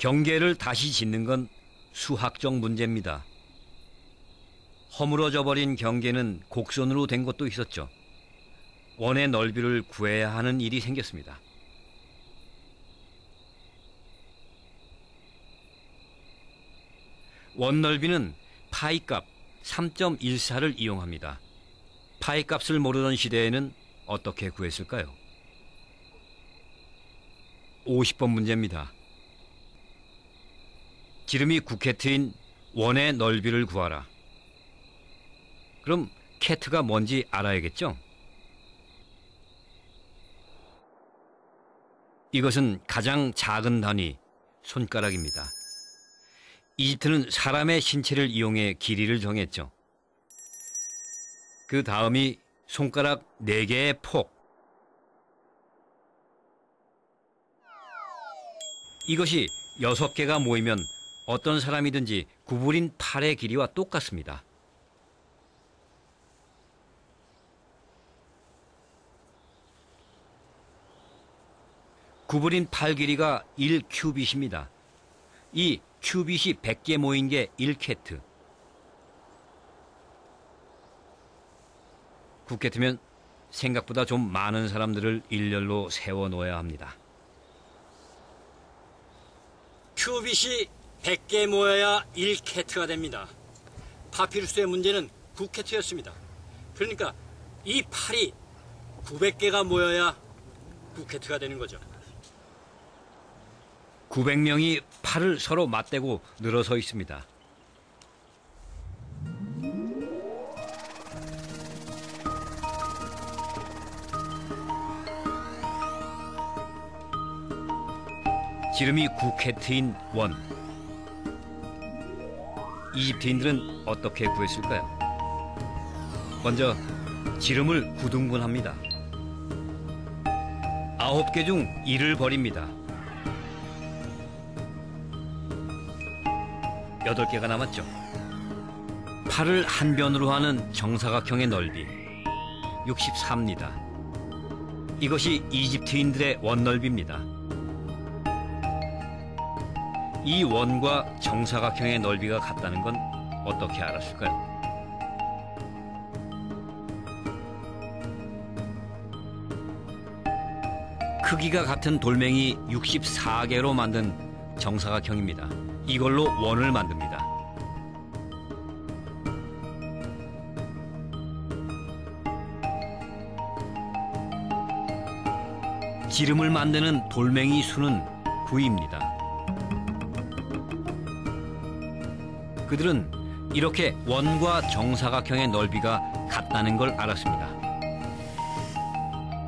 경계를 다시 짓는 건 수학적 문제입니다. 허물어져 버린 경계는 곡선으로 된 것도 있었죠. 원의 넓이를 구해야 하는 일이 생겼습니다. 원 넓이는 파이 값 3.14를 이용합니다. 파이 값을 모르던 시대에는 어떻게 구했을까요? 50번 문제입니다. 지름이 9캐트인 원의 넓이를 구하라. 그럼 캐트가 뭔지 알아야겠죠? 이것은 가장 작은 단위, 손가락입니다. 이집트는 사람의 신체를 이용해 길이를 정했죠. 그 다음이 손가락 4개의 폭. 이것이 6개가 모이면 어떤 사람이든지 구부린 팔의 길이와 똑같습니다. 구부린 팔 길이가 1큐빗입니다. 이 큐빗이 100개 모인 게 1캐트. 9캐트면 생각보다 좀 많은 사람들을 일렬로 세워 놓아야 합니다. 큐빗이 100개 모여야 1캐트가 됩니다. 파피루스의 문제는 9캐트였습니다. 그러니까 이 팔이 900개가 모여야 9캐트가 되는 거죠. 900명이 팔을 서로 맞대고 늘어서 있습니다. 지름이 9캐트인 원. 이집트인들은 어떻게 구했을까요? 먼저 지름을 9등분합니다. 9개 중 1을 버립니다. 8개가 남았죠. 팔을 한 변으로 하는 정사각형의 넓이 64입니다. 이것이 이집트인들의 원 넓이입니다. 이 원과 정사각형의 넓이가 같다는 건 어떻게 알았을까요? 크기가 같은 돌멩이 64개로 만든 정사각형입니다. 이걸로 원을 만듭니다. 지름을 만드는 돌멩이 수는 9입니다. 그들은 이렇게 원과 정사각형의 넓이가 같다는 걸 알았습니다.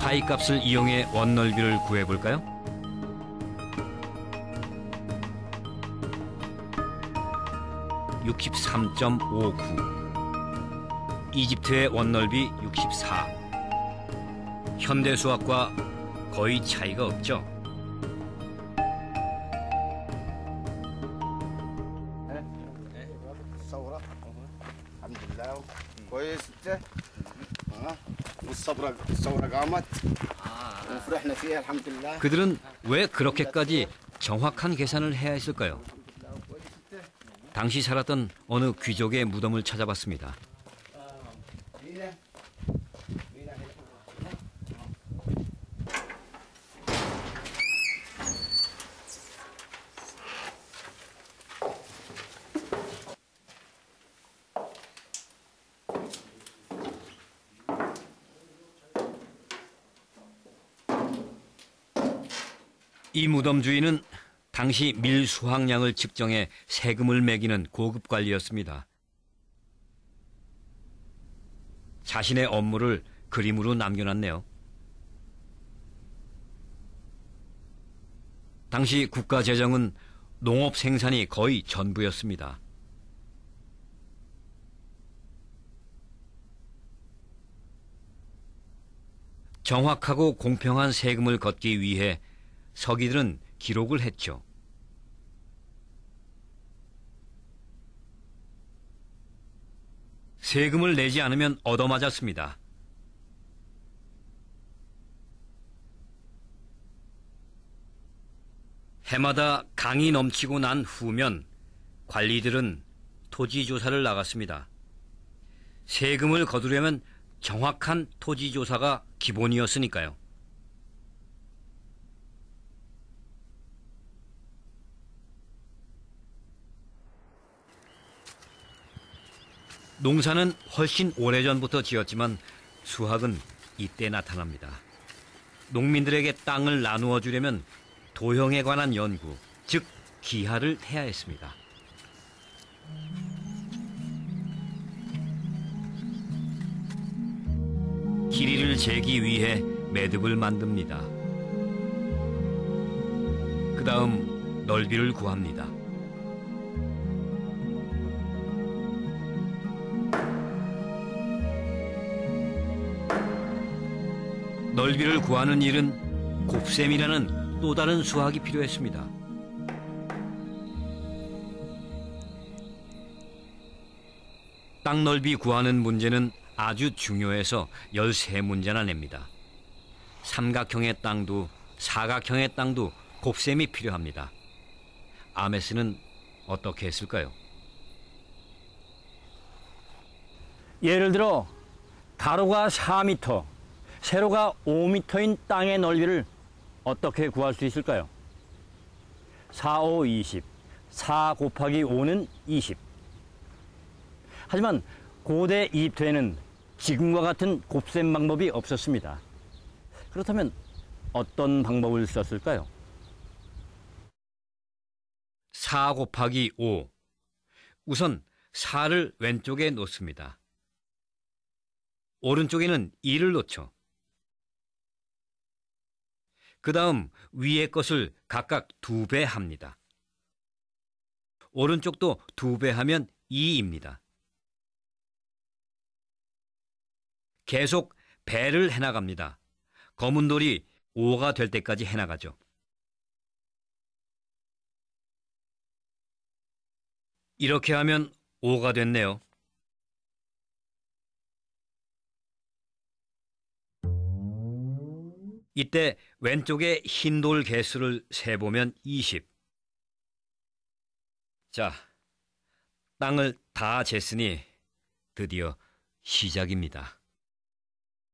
파이 값을 이용해 원 넓이를 구해볼까요? (63.59) 이집트의 원넓이 64 현대 수학과 거의 차이가 없죠. الحمد لله كويس انت ها والثورة الثورة قامت وفرحنا فيها الحمد لله 그들은 왜 그렇게까지 정확한 계산을 해야 했을까요? 당시 살았던 어느 귀족의 무덤을 찾아봤습니다. 이 무덤 주인은 당시 밀 수확량을 측정해 세금을 매기는 고급 관리였습니다. 자신의 업무를 그림으로 남겨놨네요. 당시 국가 재정은 농업 생산이 거의 전부였습니다. 정확하고 공평한 세금을 걷기 위해 서기들은 기록을 했죠. 세금을 내지 않으면 얻어맞았습니다. 해마다 강이 넘치고 난 후면 관리들은 토지 조사를 나갔습니다. 세금을 거두려면 정확한 토지 조사가 기본이었으니까요. 농사는 훨씬 오래전부터 지었지만 수학은 이때 나타납니다. 농민들에게 땅을 나누어 주려면 도형에 관한 연구, 즉 기하를 해야 했습니다. 길이를 재기 위해 매듭을 만듭니다. 그 다음 넓이를 구합니다. 넓이를 구하는 일은 곱셈이라는 또 다른 수학이 필요했습니다. 땅 넓이 구하는 문제는 아주 중요해서 13문제나 냅니다. 삼각형의 땅도 사각형의 땅도 곱셈이 필요합니다. 아메스는 어떻게 했을까요? 예를 들어 가로가 4m, 세로가 5m인 땅의 넓이를 어떻게 구할 수 있을까요? 4, 5, 20. 4 곱하기 5는 20. 하지만 고대 이집트에는 지금과 같은 곱셈 방법이 없었습니다. 그렇다면 어떤 방법을 썼을까요? 4 곱하기 5. 우선 4를 왼쪽에 놓습니다. 오른쪽에는 2를 놓죠. 그 다음 위의 것을 각각 두 배 합니다. 오른쪽도 두 배 하면 2입니다. 계속 배를 해나갑니다. 검은 돌이 5가 될 때까지 해나가죠. 이렇게 하면 5가 됐네요. 이때 왼쪽에 흰 돌 개수를 세보면 20. 자, 땅을 다 쟀으니 드디어 시작입니다.